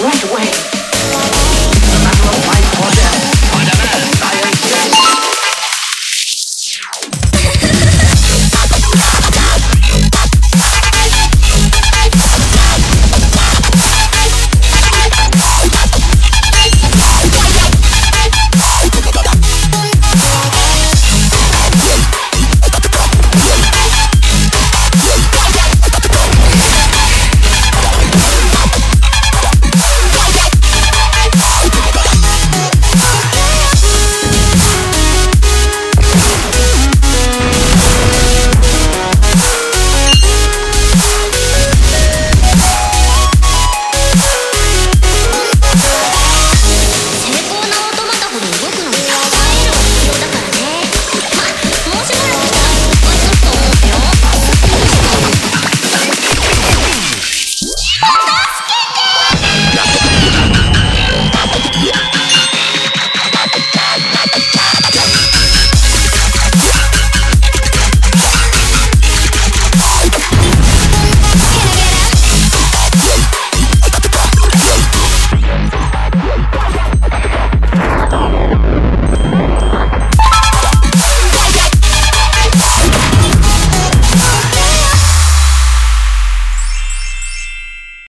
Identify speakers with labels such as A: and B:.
A: right away.